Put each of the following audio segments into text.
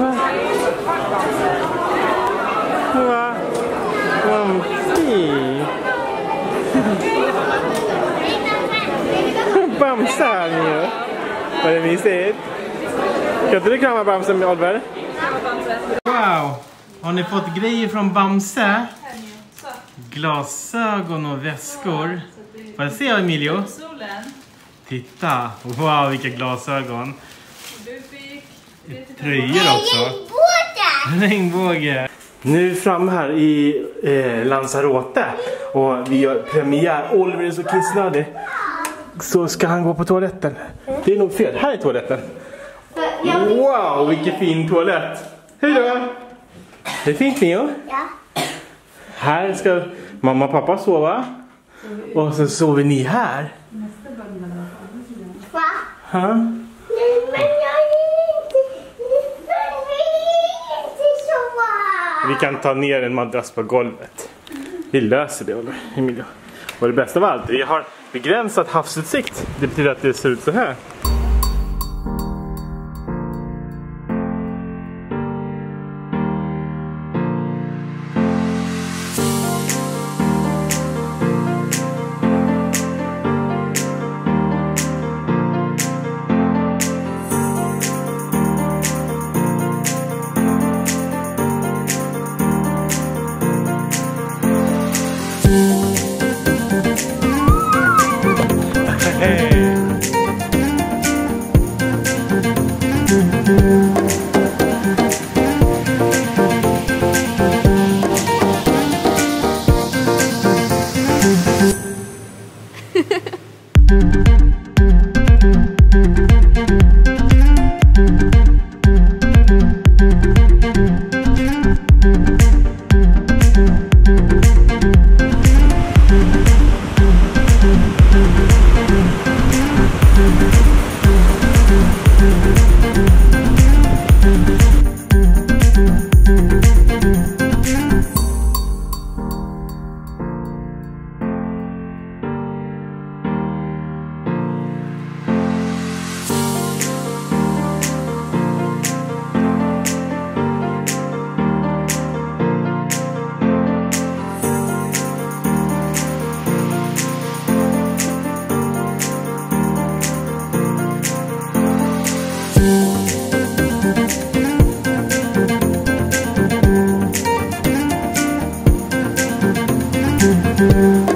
Va? Va? Vampi? Bamse här nu. Vad är mysigt. Kan inte du krama Bamse med Oliver? Wow! Har ni fått grejer från Bamse? Glasögon och väskor. Får jag se Emilio? Titta! Wow, vilka glasögon. Tröjor också. Båten! Regnbåge. Nu är vi framme här i eh, Lanzarote och vi gör premiär. Oliver är så kissnödig. Så ska han gå på toaletten. Det är nog fel. Här är toaletten. Wow, vilken fin toalett. Hej då! Det är fint Mio. Ja. Här ska mamma och pappa sova. Och så sover ni här. Va? Ha? Nej, men jag vill inte... Jag vill inte sova! Vi kan ta ner en madrass på golvet. Vi löser det, Oliver. Emilio. Och det bästa av allt, vi har begränsat havsutsikt. Det betyder att det ser ut så här. Okej.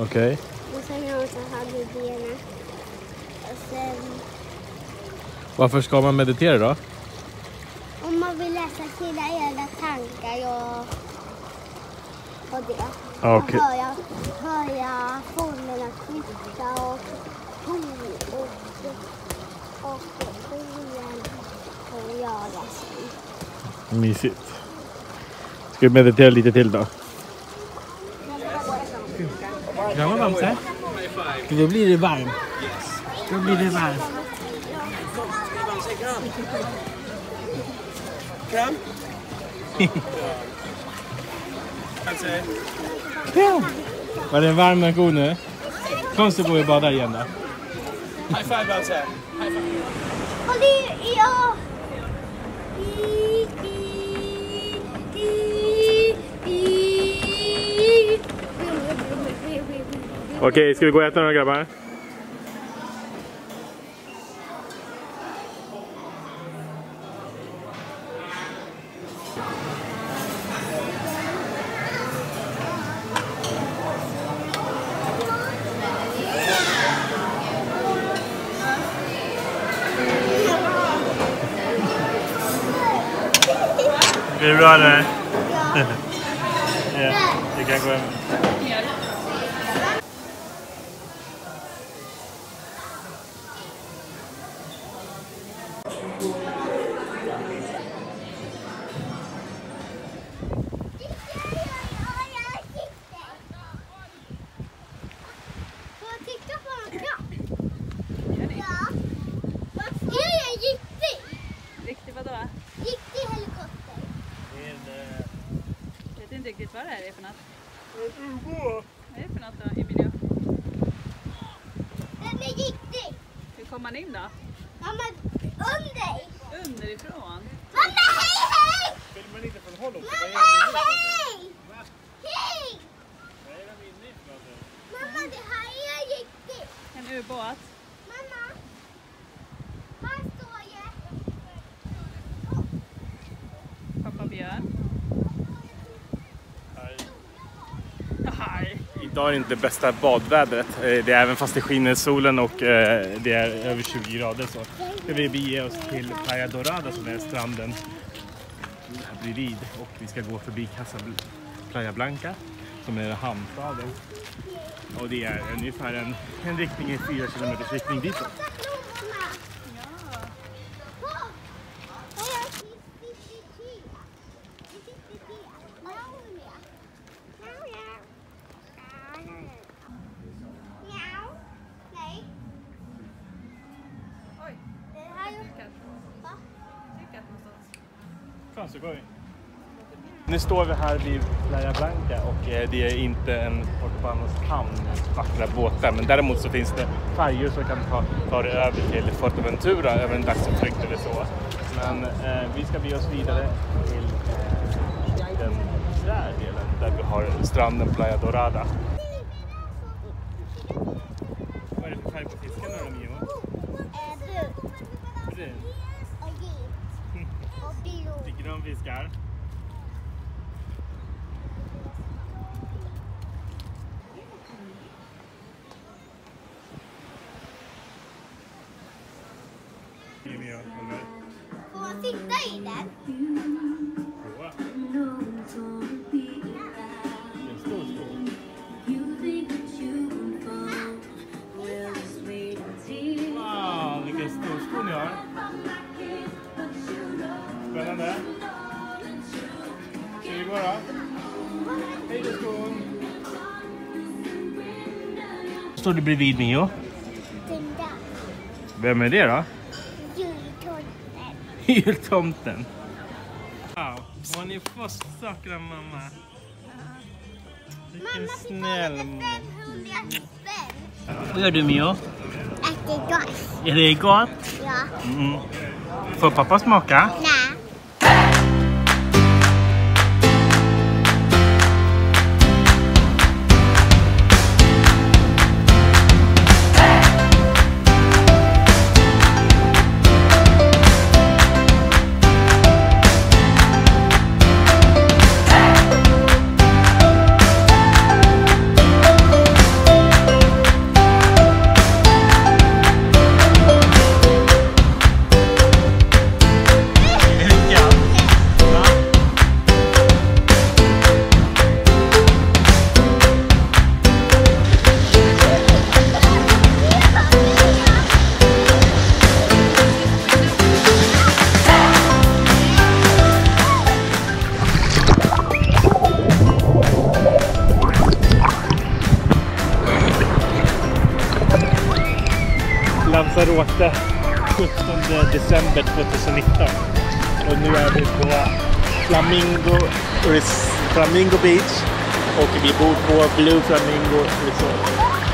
Okej. Och sen gör man med benen. Och sen Varför ska man meditera då? om man vill läsa sina egna tankar och, och det. Ja, okej. Och höra, höra fåglarna kvittra och kon och, och solen och röra sig. Mysigt. Ska vi meditera lite till då? Krama Bamse. Då blir det varmt. Då blir det varmt. Kram? Ja. Var det varm och god nu? Kom så går vi och badar igen då. High five Bamse! Och det Okej, ska vi gå och äta några grabbar? Blir det bra eller? ja, det är kan gå hem. Mer. Får jag titta på en kropp? Gör det. Ja. Är det en riktig? Riktigt vadå? Riktig helikopter? Jag vet vad det här är för något. Vad är det för något då, Emilio? Den är riktig. Hur kommer man in då? Mamma, under. Underifrån? Mamma, hej, hej! Vill man inte från håll också? Mamma, hej! Hej! Mamma, det här är riktigt. En ubåt? Mamma, här står jag. Pappa Björn? Hej! Idag är det inte det bästa badvädret. Eh, det är även fast det skiner solen och eh, det är över 20 grader så ska vi bege oss till Playa Dorada som är stranden här bredvid och vi ska gå förbi Casa Playa Blanca som är hamnstaden. Och det är ungefär en, en riktning i 4 kilometers riktning ditåt. Kolla blommorna. Ja. På. Här är Titti-Tia. Titti-Tia. Mjau. Mjau. Mjau. Nej. Oj, Det här är... tryckat. Va? Tryckat någonstans. Fan så går vi. Nu står vi här vid Playa Blanca och eh, det är inte en Portobanos hamn med vackra båtar men däremot så finns det färjor som kan ta, ta dig över till Forteventura över en dagsutflykt eller så. Men eh, vi ska bege oss vidare till eh, den där delen där vi har stranden Playa Dorada. Fiskar? Mio, eller? Får man sitta i den? Hej då skon. Står du bredvid Mio? Den där. Vem är det då? Jultomten. Jultomten. Wow, vad ni fusksaker mamma. Mamma fick snäll ha mamma. 500 spänn. Vad gör du Mio? Äter gott. Är det gott? Ja. Mm. Får pappa smaka? Nej. Lanzarote 17 december 2019. Och nu är vi på Flamingo, Flamingo Beach och vi bor på Blue Flamingo Resort.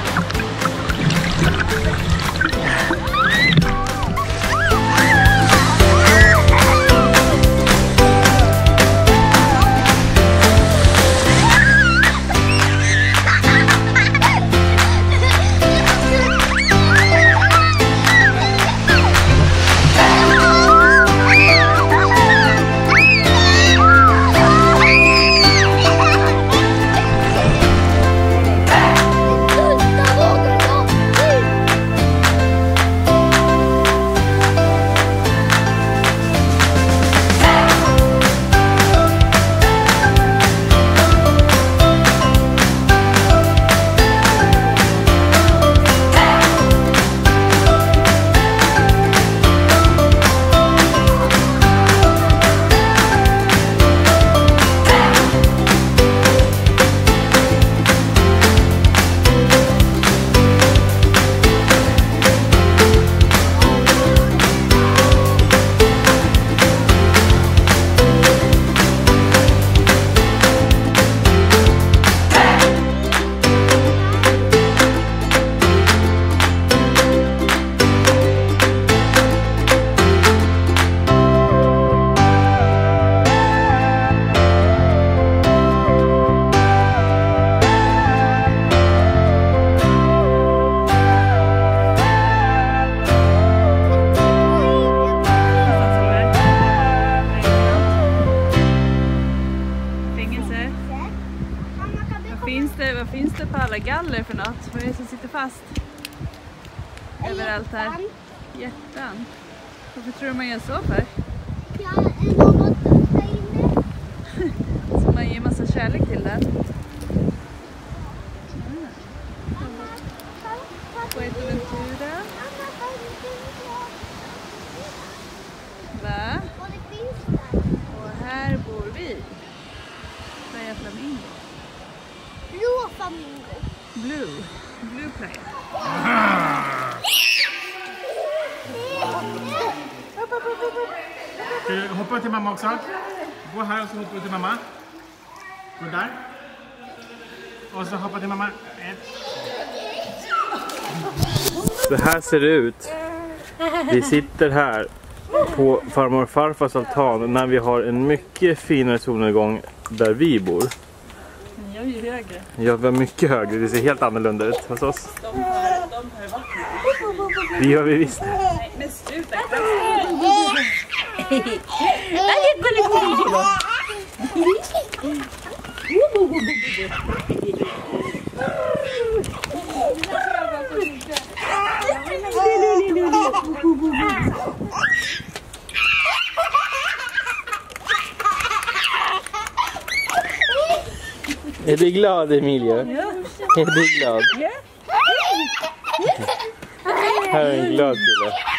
Finns det, vad finns det på alla galler för något? Vad är det som sitter fast? Överallt här. Hjärtan. Varför tror du man gör så för? Så man ger massa kärlek till den. Fuerteventura. Va? Och här bor vi. Playa Flamingo. Blå flamingo. Blue. Blue Playa. Ska du hoppa till mamma också? Gå här och så hoppar du till mamma. Gå där. Och så hoppa till mamma. Så här ser det ut. Vi sitter här på farmor och farfars altan när vi har en mycket finare solnedgång där vi bor. Är ju högre. Ja, vi har mycket högre. Det ser helt annorlunda ut hos oss. De har, de har vattnet. Det gör vi visst. Nej, men sluta. Är du glad Emilia? Är du glad? Här är en glad kille.